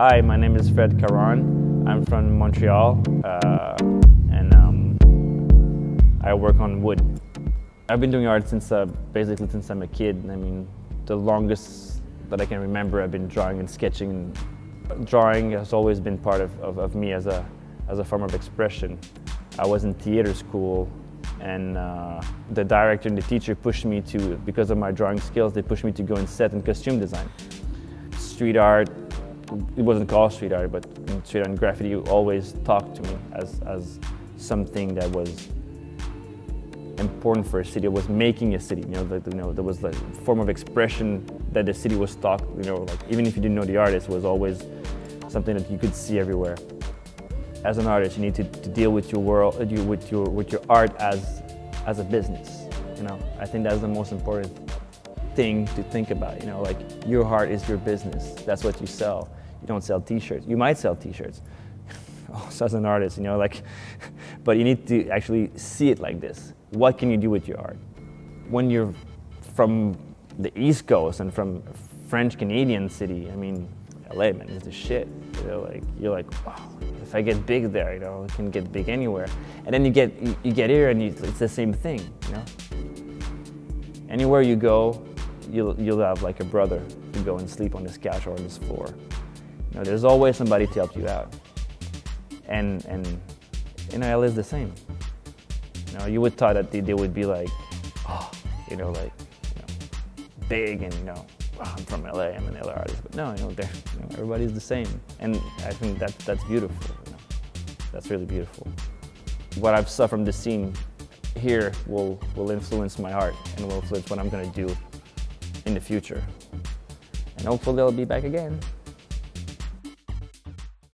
Hi, my name is Fred Caron. I'm from Montreal uh, and um, I work on wood. I've been doing art since uh, basically since I'm a kid. I mean, the longest that I can remember, I've been drawing and sketching. Drawing has always been part of, of, of me as a, as a form of expression. I was in theater school and uh, the director and the teacher pushed me to, because of my drawing skills, they pushed me to go in set and costume design. Street art, it wasn't called street art, but street art and graffiti always talked to me as, as something that was important for a city. It was making a city. You know, the, you know, there was the form of expression that the city was talk. You know, like even if you didn't know the artist, was always something that you could see everywhere. As an artist, you need to, to deal with your world, with your with your art as as a business. You know, I think that's the most important thing to think about. You know, like your heart is your business. That's what you sell. You don't sell T-shirts. You might sell T-shirts. Oh, also as an artist, you know, like, but you need to actually see it like this. What can you do with your art? When you're from the East Coast and from French Canadian city, I mean, LA, man, is the shit. You know, like you're like, wow, if I get big there, you know, I can get big anywhere. And then you get you, you get here and you, it's the same thing, you know. Anywhere you go, you'll, you'll have like a brother to go and sleep on this couch or on this floor. You know, there's always somebody to help you out. And, and in LA is the same. You know, you would thought that they, they would be like, oh, you know, like, you know, big and, you know, oh, I'm from LA, I'm an LA artist. But no, you know, you know, everybody's the same. And I think that, that's beautiful. You know? That's really beautiful. What I've saw from the scene here will, will influence my art and will influence what I'm going to do in the future. And hopefully they'll be back again.